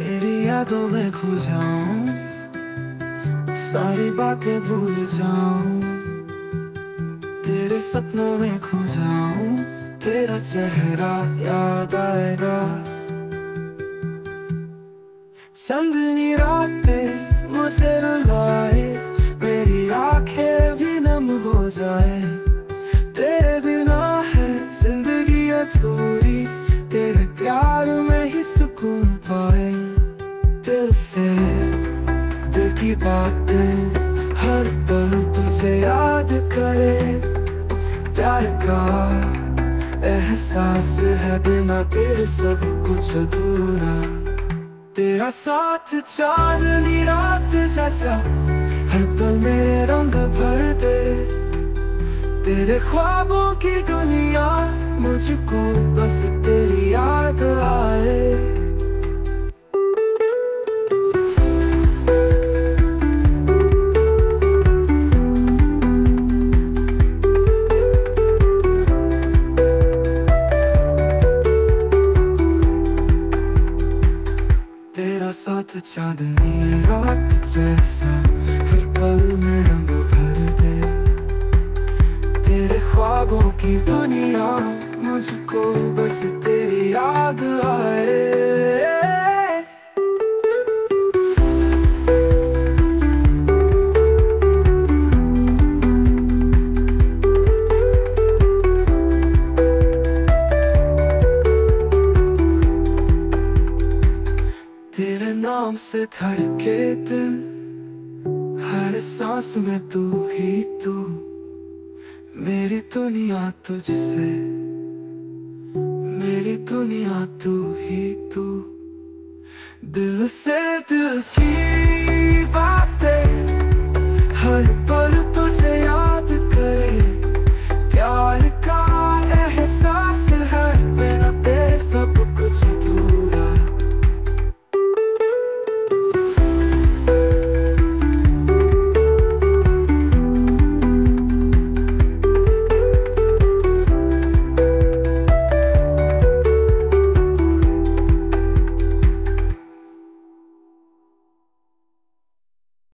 यादों में खो जाऊँ, सारी बातें भूल जाऊँ, तेरे सपनों में खो जाऊँ, तेरा चेहरा याद आएगा। चंदनी रातें मुझे रुलाए मेरी आँखें भी नम हो जाए, तेरे बिना है ज़िंदगी अधूरी। बातें हर पल तुझे याद करे। प्यार का एहसास है बिना तेरे सब कुछ अधूरा। तेरा साथ चांदनी रात जैसा, हर पल में रंग भर दे। तेरे ख्वाबों की दुनिया मुझको बस तेरी याद आए। साथ चांदनी रात जैसा हर पल में रंग भर दे। तेरे ख्वाबों की दुनिया मुझको बस तेरी याद आए। नाम से धड़के दिल हर सांस में तू ही तू। मेरी दुनिया तुझसे। मेरी दुनिया तू ही तू। दिल से दिल